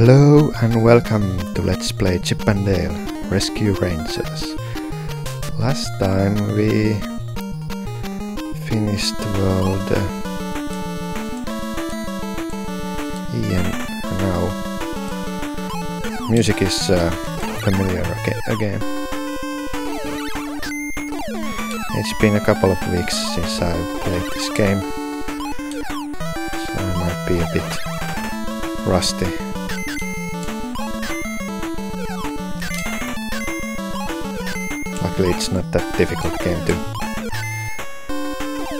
Hello and welcome to Let's Play Chip and Dale Rescue Rangers. Last time we finished world uh, Ian now music is uh, familiar aga- again. It's been a couple of weeks since I played this game, so I might be a bit rusty. Luckily it's not that difficult game to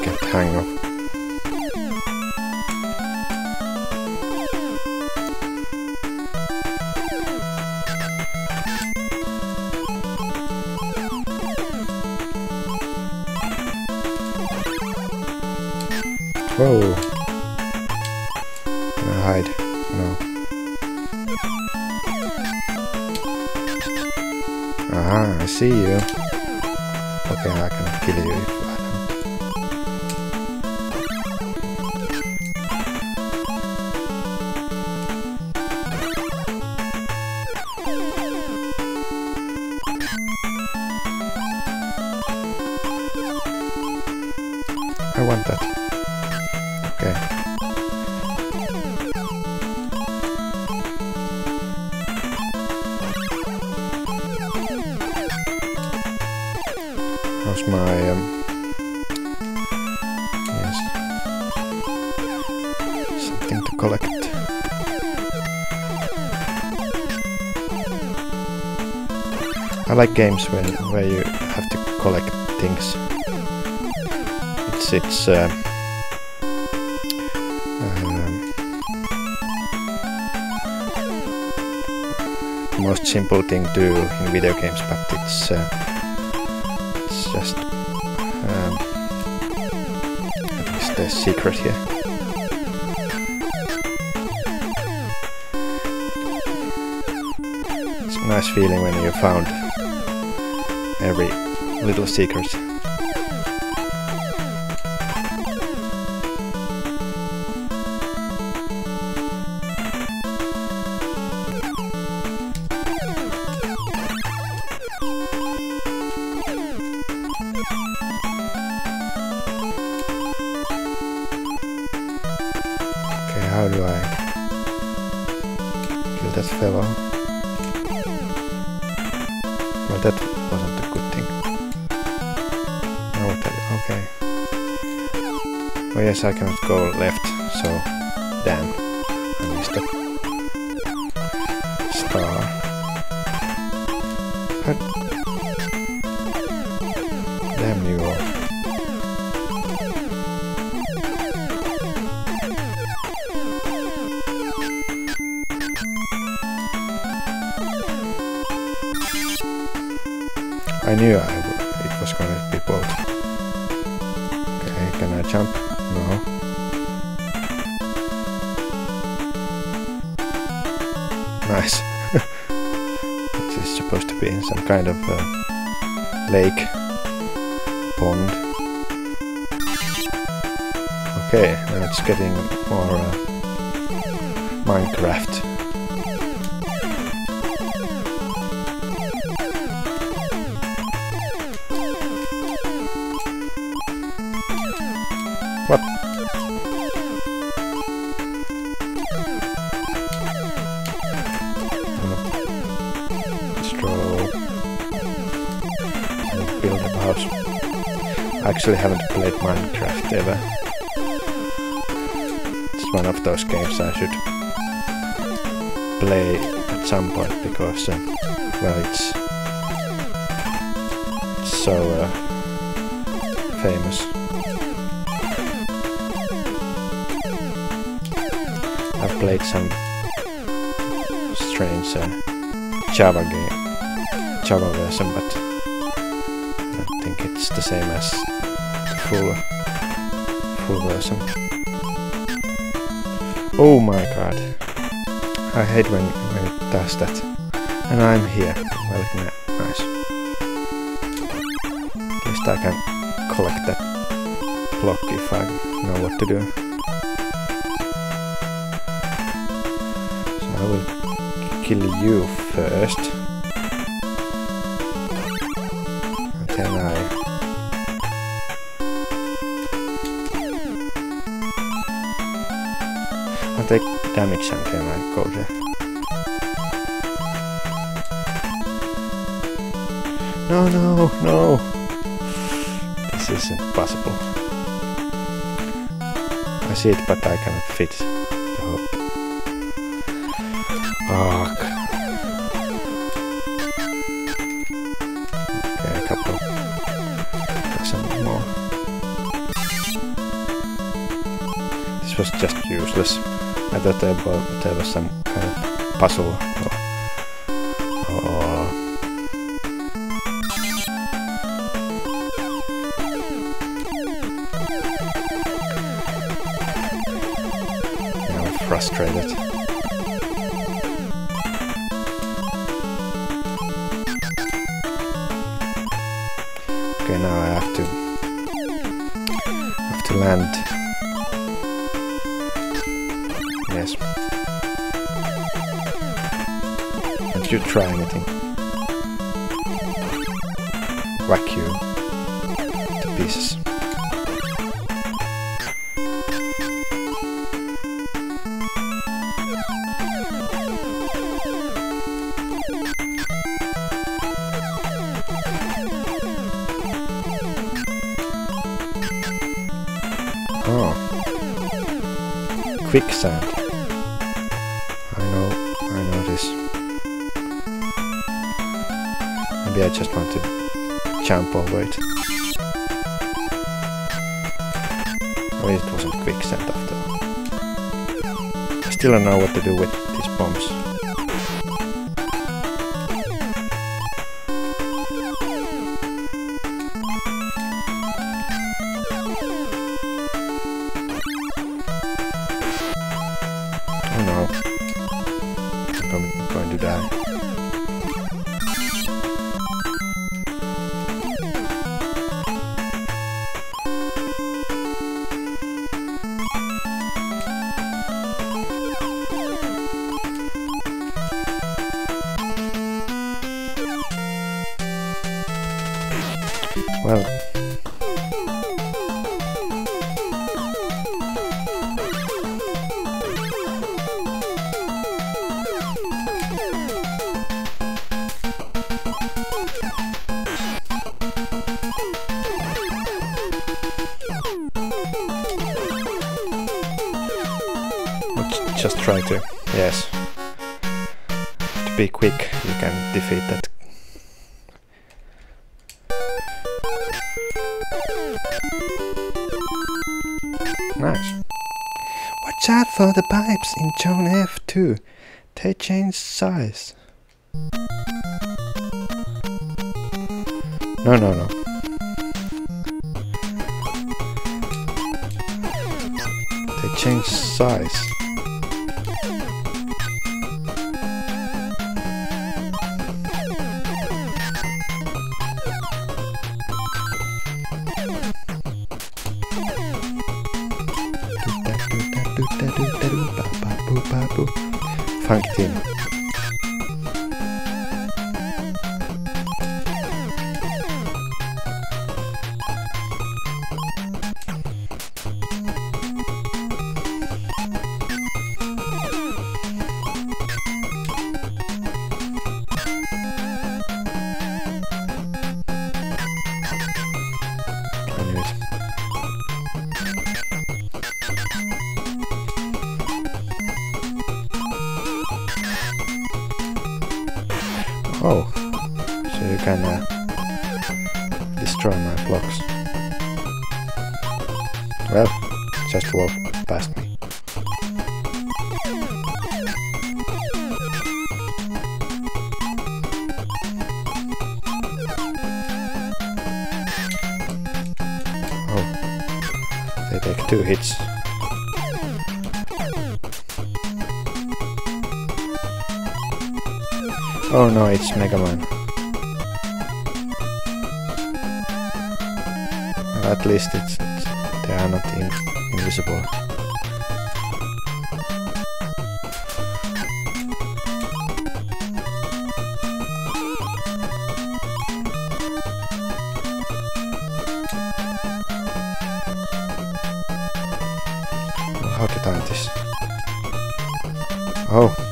get hang of. Whoa! Can I hide? No. Aha, I see you. Okay, I can kill you How's my um yes something to collect. I like games when where you have to collect things. It's it's um, um, most simple thing to do in video games, but it's uh, it's just um, the secret here. It's a nice feeling when you found every little secret. That wasn't a good thing. Okay. Oh yes, I cannot go left, so damn. Knew it was gonna be both. Okay, can I jump? No. Nice. this is supposed to be some kind of uh, lake, pond. Okay, now it's getting more uh, Minecraft. House. I actually haven't played Minecraft ever. It's one of those games I should play at some point because, uh, well, it's, so uh, famous. I've played some strange uh, Java game, Java version, but It's the same as full full version. Oh my god! I hate when when it does that. And I'm here. Well, nice. Least I can collect that block if I know what to do. So I will kill you first. I'll take damage and then I go there. No, no, no! This isn't possible. I see it, but I cannot fit the. Fuck. Okay, a couple. Some more. This was just useless. There was, there was some kind of puzzle or, or I'm frustrated. Okay, now I have to have to land. You try anything? Whack you to pieces. Oh. Quicksand. Maybe I just want to jump over it. Or it wasn't quicksand after. I still don't know what to do with these bombs. Well, just try to, yes. To be quick, you can defeat that. Out for the pipes in Zone F2. They change size. No, no, no. They change size. Well, just walk past me. Oh, they take two hits. Oh no, it's Mega Man. At least it's, and not in invisible. How to time this? Oh.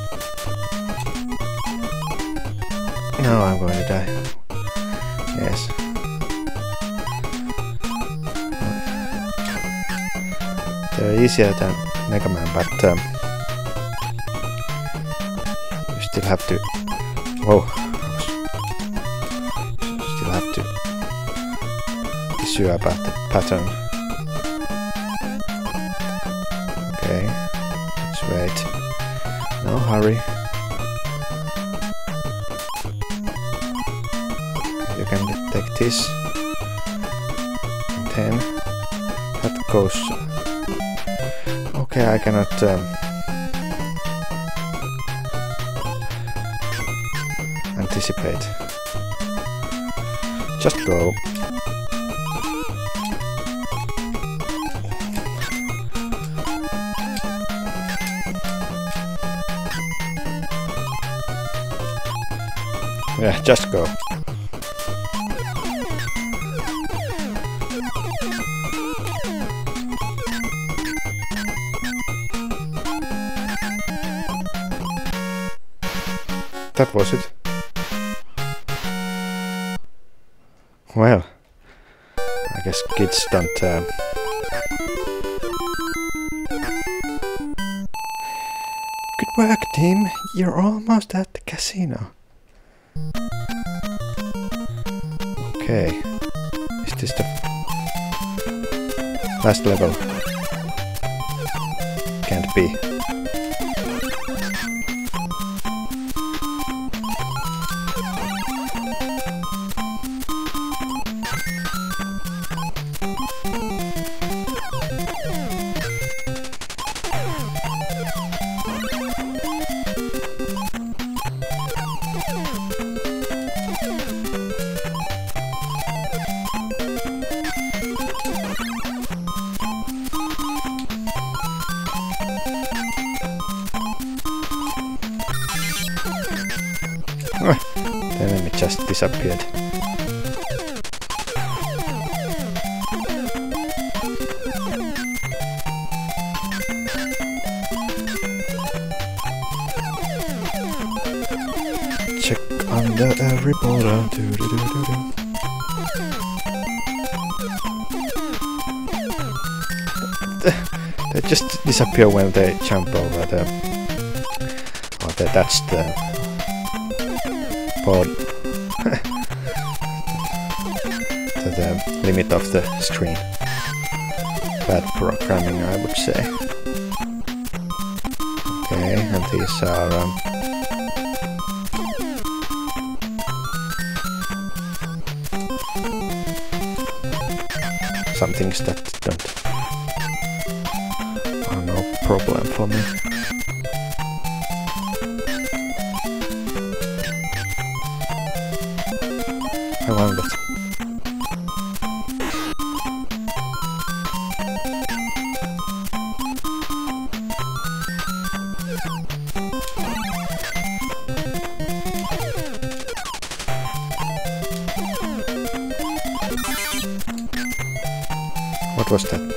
Easier than Mega Man, but um, you still have to. Whoa! Still have to be sure about the pattern. Okay, let's wait. No hurry. You can take this, and then that goes Okay, I cannot... Um, anticipate. Just go. Yeah, just go. That was it. Well, I guess kids don't... Uh, Good work, team. You're almost at the casino. Okay. Is this the last level? Can't be. Just disappeared. Check under every border. Doo -doo -doo they just disappear when they jump over the or they touch the board to the limit of the screen. Bad programming I would say. Okay, and these are um, some things that don't are no problem for me. What was that?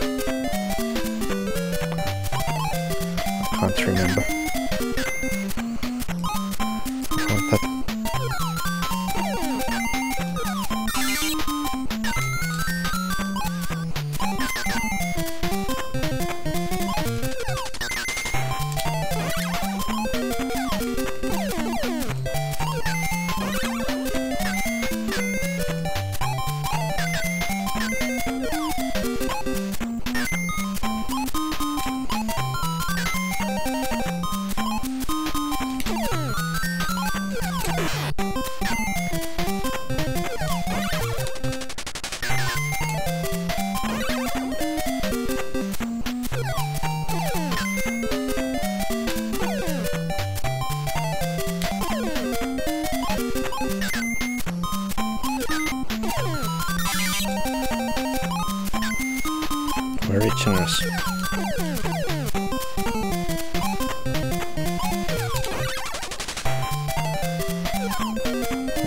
Very.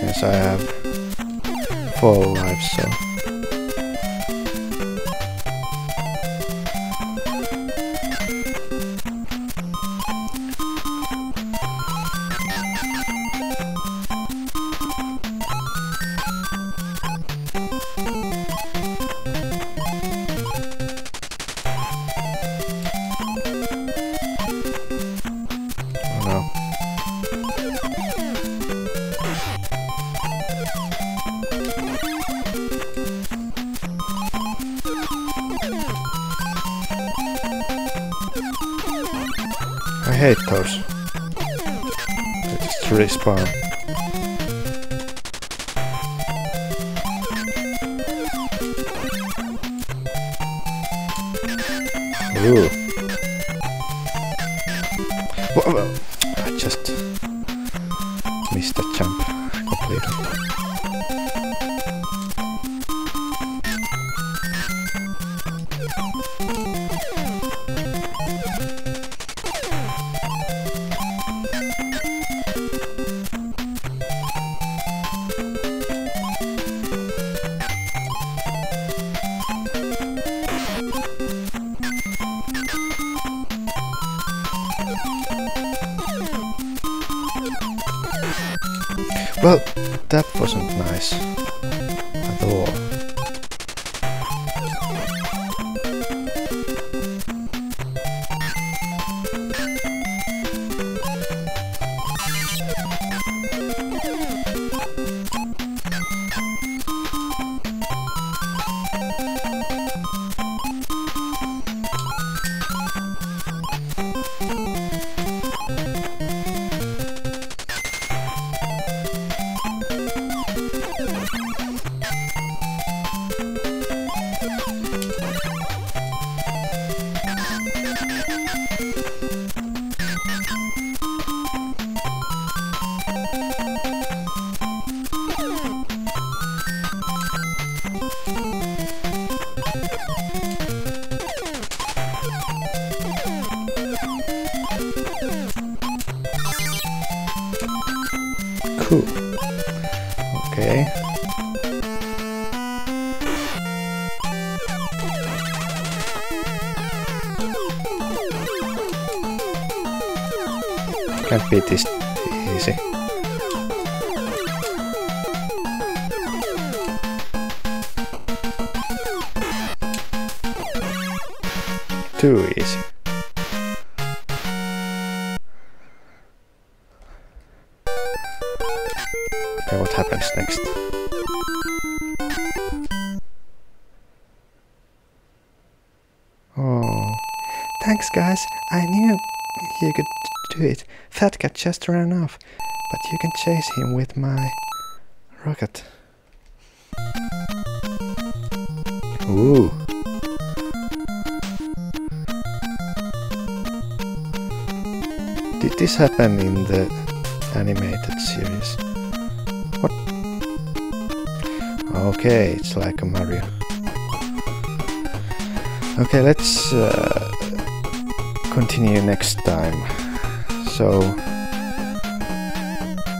Yes, I have four lives, so... hate those. They just respawn. Ooh. I just missed the jump completely. That wasn't nice Too easy. Okay, what happens next? Oh, thanks guys. I knew you could do it. Fat Cat just ran off, but you can chase him with my rocket. Ooh. This happen in the animated series? What? Okay, it's like a Mario. Okay, let's uh, continue next time. So,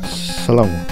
so long.